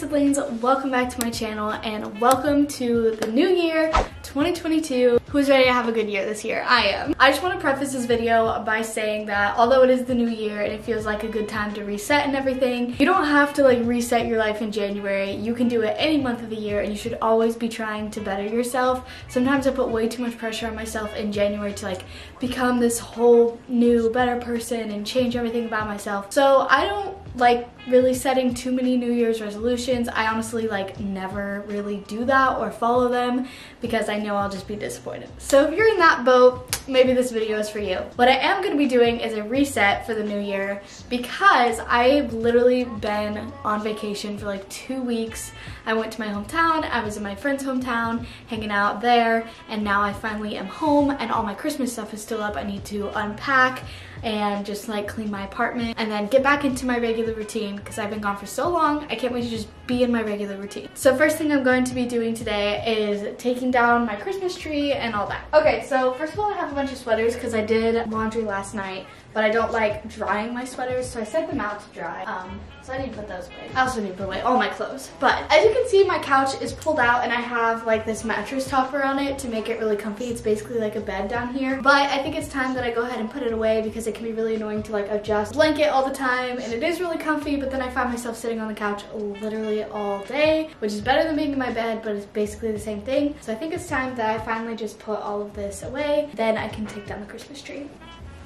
sydlings, welcome back to my channel and welcome to the new year 2022. Who's ready to have a good year this year? I am. I just want to preface this video by saying that although it is the new year and it feels like a good time to reset and everything, you don't have to like reset your life in January. You can do it any month of the year and you should always be trying to better yourself. Sometimes I put way too much pressure on myself in January to like become this whole new better person and change everything about myself. So I don't like really setting too many New Year's resolutions. I honestly like never really do that or follow them because I know I'll just be disappointed. So if you're in that boat, maybe this video is for you. What I am going to be doing is a reset for the new year because I've literally been on vacation for like two weeks. I went to my hometown, I was in my friend's hometown, hanging out there, and now I finally am home and all my Christmas stuff is still up. I need to unpack and just like clean my apartment and then get back into my regular routine because I've been gone for so long. I can't wait to just be in my regular routine. So first thing I'm going to be doing today is taking down my Christmas tree and all that. Okay, so first of all I have a bunch of sweaters because I did laundry last night but I don't like drying my sweaters, so I set them out to dry. Um, so I need to put those away. I also need to put away all my clothes. But as you can see, my couch is pulled out and I have like this mattress topper on it to make it really comfy. It's basically like a bed down here. But I think it's time that I go ahead and put it away because it can be really annoying to like adjust blanket all the time and it is really comfy, but then I find myself sitting on the couch literally all day, which is better than being in my bed, but it's basically the same thing. So I think it's time that I finally just put all of this away. Then I can take down the Christmas tree.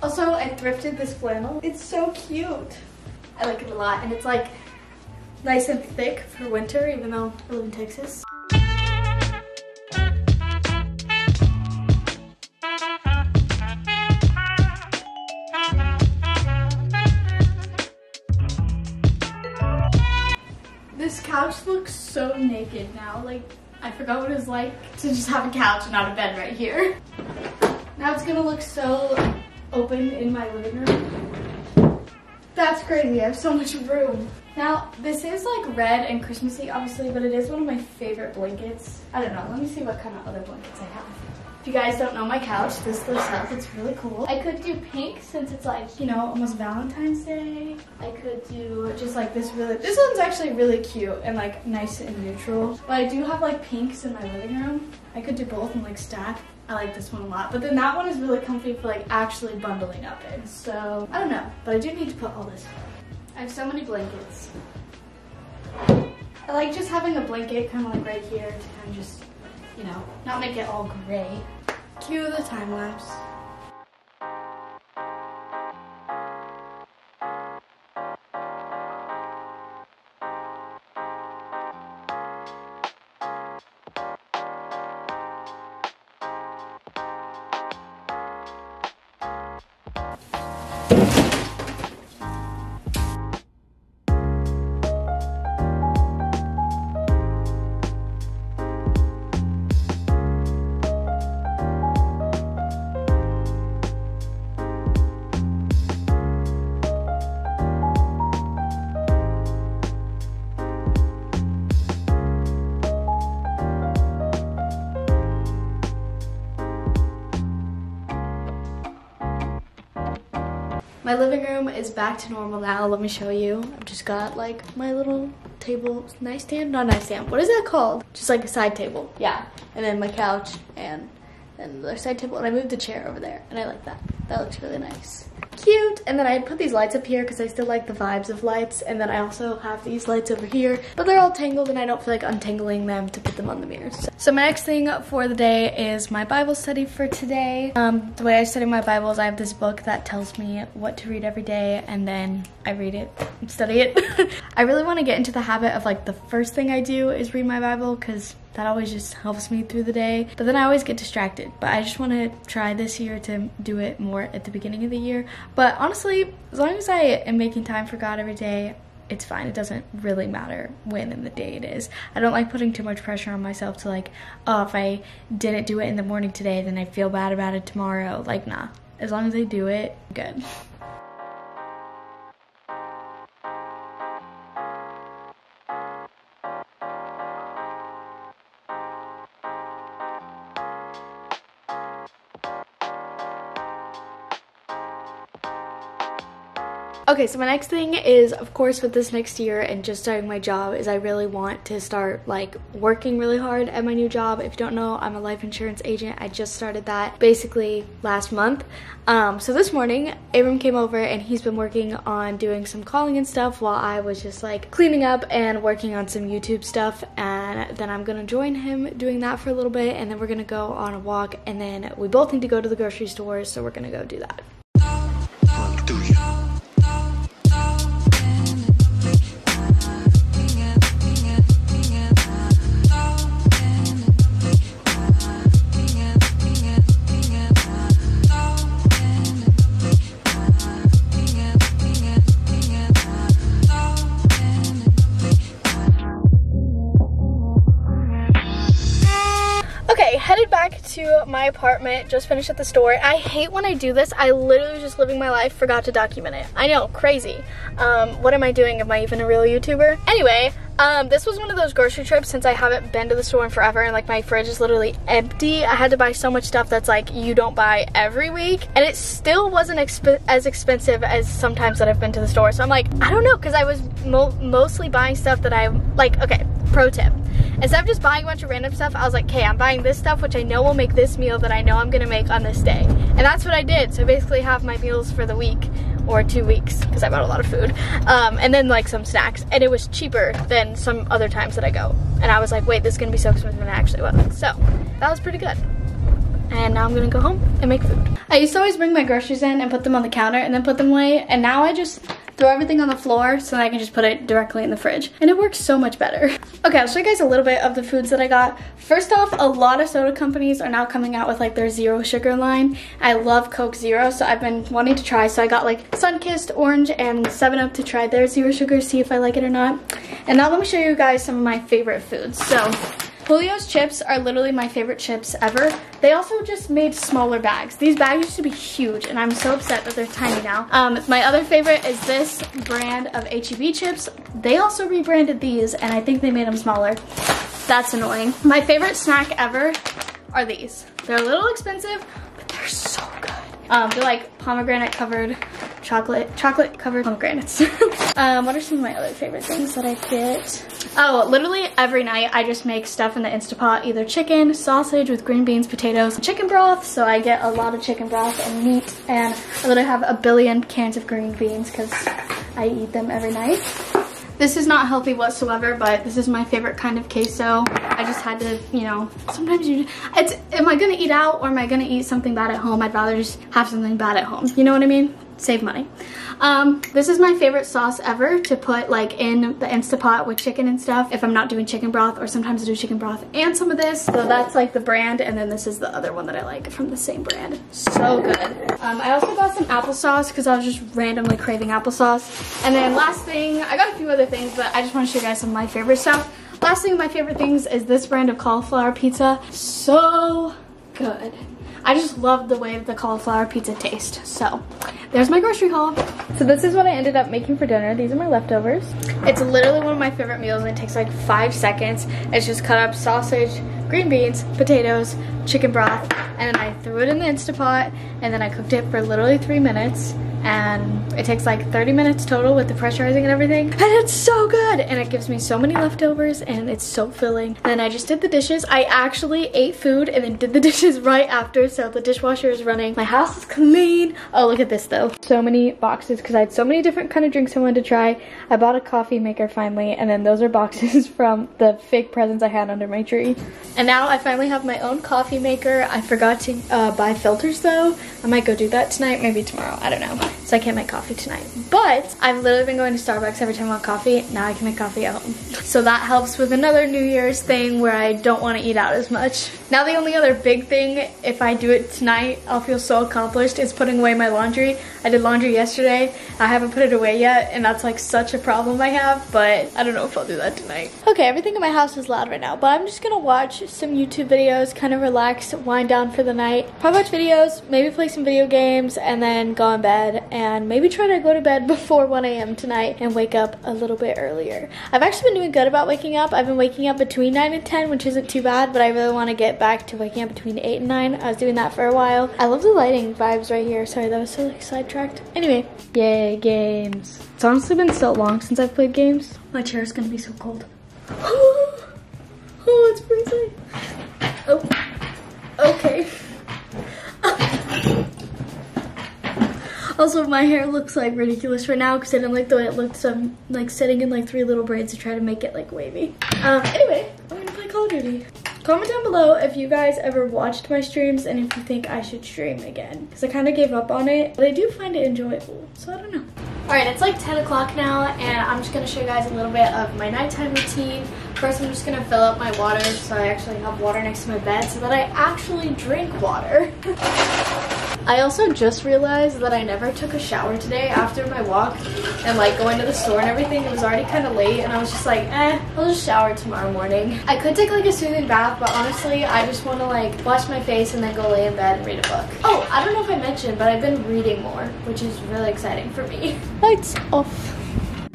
Also, I thrifted this flannel. It's so cute. I like it a lot. And it's like nice and thick for winter, even though I live in Texas. This couch looks so naked now. Like, I forgot what it was like to just have a couch and not a bed right here. Now it's gonna look so open in my living room. That's crazy, I have so much room. Now, this is like red and Christmassy, obviously, but it is one of my favorite blankets. I don't know, let me see what kind of other blankets I have. If you guys don't know my couch, this lifts up, it's really cool. I could do pink since it's like, you know, almost Valentine's Day. I could do just like this really, this one's actually really cute and like nice and neutral. But I do have like pinks in my living room. I could do both and like stack. I like this one a lot. But then that one is really comfy for like actually bundling up in. So I don't know, but I do need to put all this. I have so many blankets. I like just having a blanket kind of like right here to kind of just, you know, not make it all gray. Cue the time lapse. My living room is back to normal now. Let me show you. I've just got like my little table nightstand, not nightstand. What is that called? Just like a side table. Yeah. And then my couch and then the other side table. And I moved the chair over there and I like that. That looks really nice cute. And then I put these lights up here because I still like the vibes of lights. And then I also have these lights over here, but they're all tangled and I don't feel like untangling them to put them on the mirrors. So my next thing for the day is my Bible study for today. Um, the way I study my Bible is I have this book that tells me what to read every day and then I read it study it. I really want to get into the habit of like the first thing I do is read my Bible because that always just helps me through the day. But then I always get distracted. But I just want to try this year to do it more at the beginning of the year. But honestly, as long as I am making time for God every day, it's fine. It doesn't really matter when in the day it is. I don't like putting too much pressure on myself to like, oh, if I didn't do it in the morning today, then I feel bad about it tomorrow. Like, nah. As long as I do it, good. Okay, so my next thing is, of course, with this next year and just starting my job, is I really want to start like working really hard at my new job. If you don't know, I'm a life insurance agent. I just started that basically last month. Um, so this morning, Abram came over and he's been working on doing some calling and stuff while I was just like cleaning up and working on some YouTube stuff. And then I'm gonna join him doing that for a little bit and then we're gonna go on a walk and then we both need to go to the grocery store, so we're gonna go do that. My apartment, just finished at the store. I hate when I do this. I literally just living my life, forgot to document it. I know, crazy. Um, what am I doing? Am I even a real YouTuber? Anyway, um, this was one of those grocery trips since I haven't been to the store in forever and like my fridge is literally empty. I had to buy so much stuff that's like you don't buy every week and it still wasn't exp as expensive as sometimes that I've been to the store. So I'm like, I don't know, because I was mo mostly buying stuff that I like, okay, pro tip Instead of just buying a bunch of random stuff, I was like, okay, I'm buying this stuff, which I know will make this meal that I know I'm gonna make on this day. And that's what I did. So basically have my meals for the week or two weeks because I bought a lot of food. Um, and then like some snacks. And it was cheaper than some other times that I go. And I was like, wait, this is gonna be so expensive and it actually was. So that was pretty good. And now I'm gonna go home and make food. I used to always bring my groceries in and put them on the counter and then put them away. And now I just throw everything on the floor so that I can just put it directly in the fridge. And it works so much better. Okay, I'll show you guys a little bit of the foods that I got. First off, a lot of soda companies are now coming out with like their zero sugar line. I love Coke Zero, so I've been wanting to try. So I got like Sunkist, Orange, and 7-Up to try their zero sugar, see if I like it or not. And now let me show you guys some of my favorite foods. So Julio's chips are literally my favorite chips ever. They also just made smaller bags. These bags used to be huge and I'm so upset that they're tiny now. Um, my other favorite is this brand of HEB chips. They also rebranded these and I think they made them smaller. That's annoying. My favorite snack ever are these. They're a little expensive, but they're so good. Um, they're like pomegranate covered chocolate, chocolate covered pomegranates. um, what are some of my other favorite things that I get? Oh, literally every night I just make stuff in the Instapot, either chicken, sausage with green beans, potatoes, chicken broth. So I get a lot of chicken broth and meat and I literally have a billion cans of green beans because I eat them every night. This is not healthy whatsoever, but this is my favorite kind of queso. I just had to, you know, sometimes you, it's, am I gonna eat out or am I gonna eat something bad at home? I'd rather just have something bad at home. You know what I mean? Save money. Um, this is my favorite sauce ever to put like in the Instapot with chicken and stuff if I'm not doing chicken broth or sometimes I do chicken broth and some of this. So that's like the brand and then this is the other one that I like from the same brand. So good. Um, I also got some applesauce because I was just randomly craving applesauce. And then last thing, I got a few other things but I just want to show you guys some of my favorite stuff. Last thing, my favorite things is this brand of cauliflower pizza. So good. I just love the way the cauliflower pizza tastes. So there's my grocery haul. So this is what I ended up making for dinner. These are my leftovers. It's literally one of my favorite meals and it takes like five seconds. It's just cut up sausage, green beans, potatoes, chicken broth, and then I threw it in the Instapot and then I cooked it for literally three minutes and it takes like 30 minutes total with the pressurizing and everything. And it's so good! And it gives me so many leftovers and it's so filling. And then I just did the dishes. I actually ate food and then did the dishes right after so the dishwasher is running. My house is clean! Oh look at this though. So many boxes because I had so many different kind of drinks I wanted to try. I bought a coffee maker finally and then those are boxes from the fake presents I had under my tree. And now I finally have my own coffee maker. I forgot to uh, buy filters though. I might go do that tonight maybe tomorrow. I don't know so I can't make coffee tonight. But I've literally been going to Starbucks every time I want coffee. Now I can make coffee at home. So that helps with another New Year's thing where I don't want to eat out as much. Now the only other big thing, if I do it tonight, I'll feel so accomplished, is putting away my laundry. I did laundry yesterday. I haven't put it away yet, and that's like such a problem I have, but I don't know if I'll do that tonight. Okay, everything in my house is loud right now, but I'm just gonna watch some YouTube videos, kind of relax, wind down for the night. Probably watch videos, maybe play some video games, and then go in bed that and maybe try to go to bed before 1 a.m. tonight and wake up a little bit earlier. I've actually been doing good about waking up. I've been waking up between 9 and 10, which isn't too bad, but I really want to get back to waking up between 8 and 9. I was doing that for a while. I love the lighting vibes right here. Sorry, that was so like sidetracked. Anyway, yay, games. It's honestly been so long since I've played games. My chair is gonna be so cold. oh, it's freezing. Oh, okay. Also, my hair looks like ridiculous right now because I didn't like the way it looked. So I'm like sitting in like three little braids to try to make it like wavy. Um, anyway, I'm gonna play Call of Duty. Comment down below if you guys ever watched my streams and if you think I should stream again. Because I kind of gave up on it, but I do find it enjoyable. So I don't know. All right, it's like 10 o'clock now and I'm just gonna show you guys a little bit of my nighttime routine. First, I'm just gonna fill up my water so I actually have water next to my bed so that I actually drink water. I also just realized that I never took a shower today after my walk and like going to the store and everything. It was already kind of late and I was just like, eh, I'll just shower tomorrow morning. I could take like a soothing bath, but honestly, I just want to like wash my face and then go lay in bed and read a book. Oh, I don't know if I mentioned, but I've been reading more, which is really exciting for me. Lights off.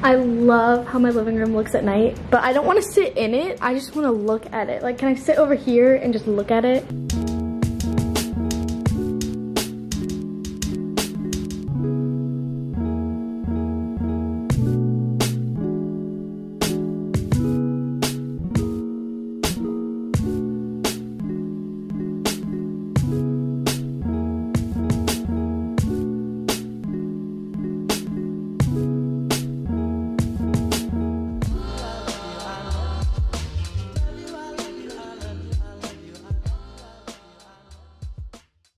I love how my living room looks at night, but I don't want to sit in it. I just want to look at it. Like, can I sit over here and just look at it?